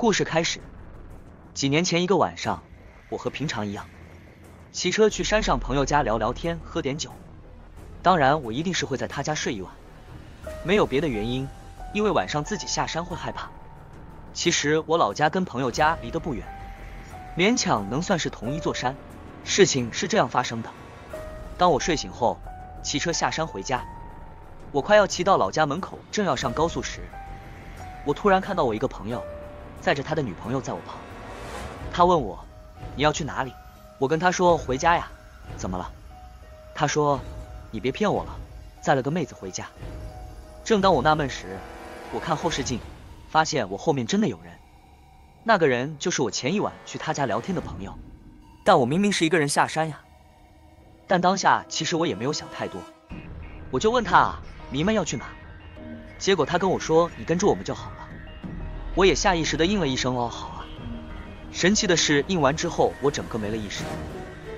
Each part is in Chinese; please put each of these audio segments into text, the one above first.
故事开始。几年前一个晚上，我和平常一样，骑车去山上朋友家聊聊天，喝点酒。当然，我一定是会在他家睡一晚，没有别的原因，因为晚上自己下山会害怕。其实我老家跟朋友家离得不远，勉强能算是同一座山。事情是这样发生的：当我睡醒后，骑车下山回家，我快要骑到老家门口，正要上高速时，我突然看到我一个朋友载着他的女朋友在我旁。他问我：“你要去哪里？”我跟他说：“回家呀。”怎么了？他说。你别骗我了，载了个妹子回家。正当我纳闷时，我看后视镜，发现我后面真的有人。那个人就是我前一晚去他家聊天的朋友。但我明明是一个人下山呀。但当下其实我也没有想太多，我就问他啊，你們要去哪？结果他跟我说，你跟着我们就好。我也下意识地应了一声哦，好啊。神奇的是，应完之后我整个没了意识。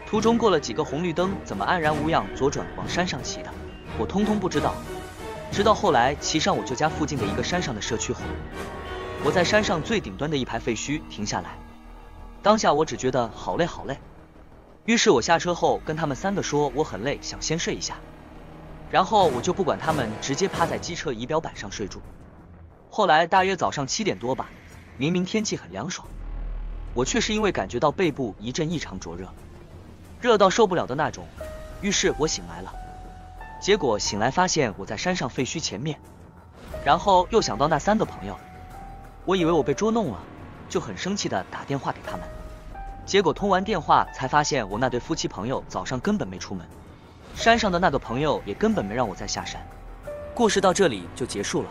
途中过了几个红绿灯，怎么安然无恙左转往山上骑的，我通通不知道。直到后来骑上我舅家附近的一个山上的社区后，我在山上最顶端的一排废墟停下来。当下我只觉得好累好累，于是我下车后跟他们三个说我很累，想先睡一下。然后我就不管他们，直接趴在机车仪表板上睡住。后来大约早上七点多吧，明明天气很凉爽，我却是因为感觉到背部一阵异常灼热，热到受不了的那种，于是我醒来了。结果醒来发现我在山上废墟前面，然后又想到那三个朋友，我以为我被捉弄了，就很生气的打电话给他们，结果通完电话才发现我那对夫妻朋友早上根本没出门，山上的那个朋友也根本没让我再下山。故事到这里就结束了，